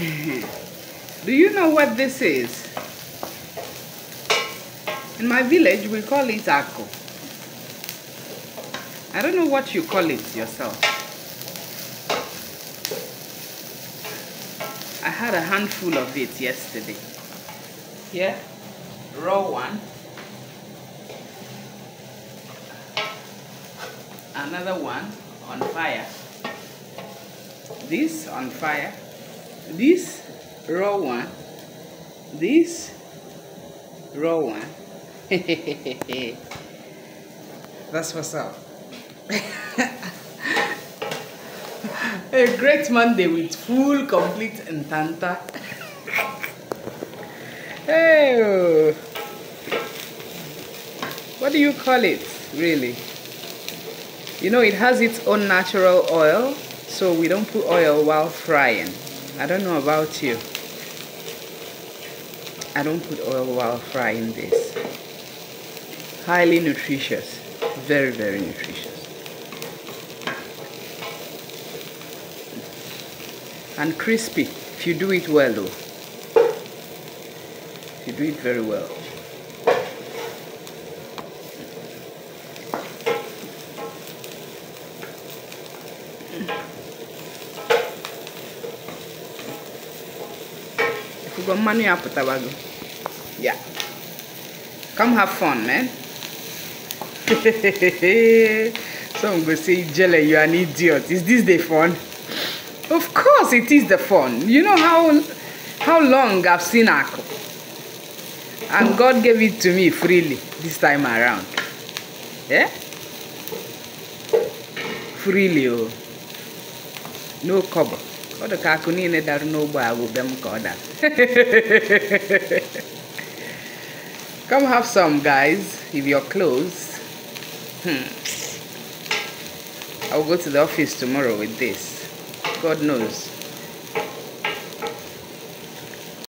Mm-hmm. Do you know what this is? In my village, we call it aku. I don't know what you call it yourself. I had a handful of it yesterday. Here, raw one. Another one on fire. This on fire. This raw one. This raw one. That's what's up. a great Monday with full, complete entanta. hey, oh. what do you call it, really? You know, it has its own natural oil, so we don't put oil while frying. I don't know about you. I don't put oil while frying this. Highly nutritious. Very, very nutritious. And crispy if you do it well though. If you do it very well. Yeah. Come have fun, man. Some go say, Jelle, you are an idiot. Is this the fun? Of course it is the fun. You know how how long I've seen Aku. And God gave it to me freely this time around. Yeah? Freely, oh. No cover. Ọ dị ka akụ niile dara n'ogbe a bụ be. Come have some, guys, if you're close. Hmm. I'll go to the office tomorrow with this. God knows.